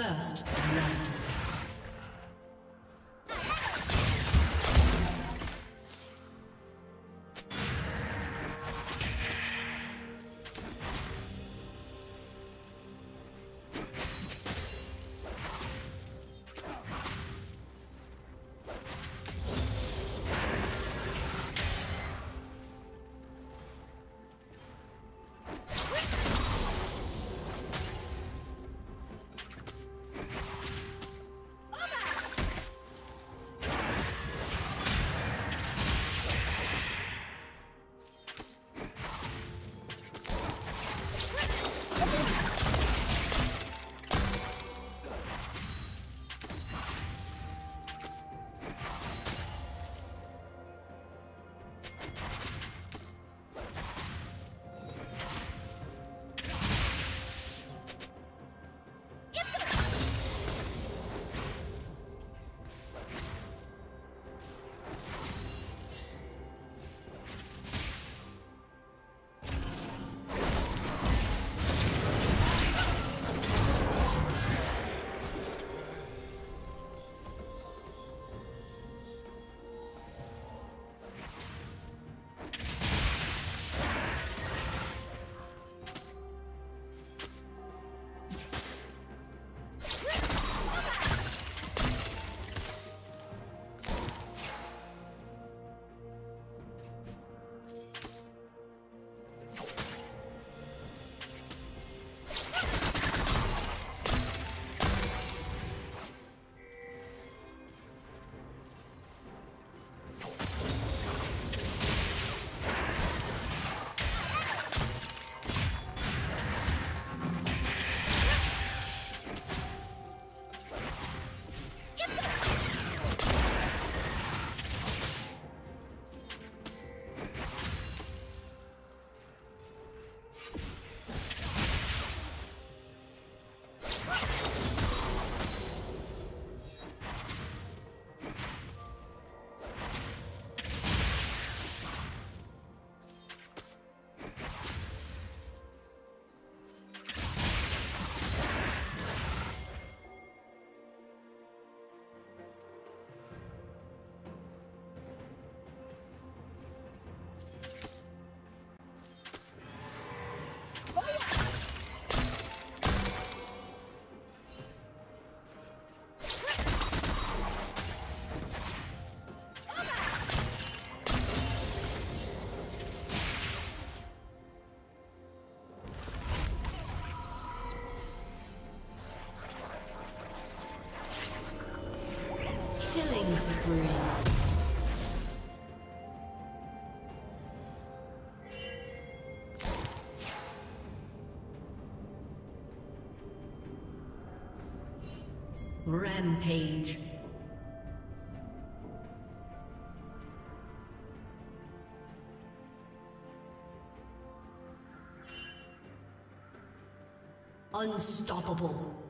First blood. Rampage. Unstoppable.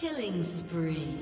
Killing spree.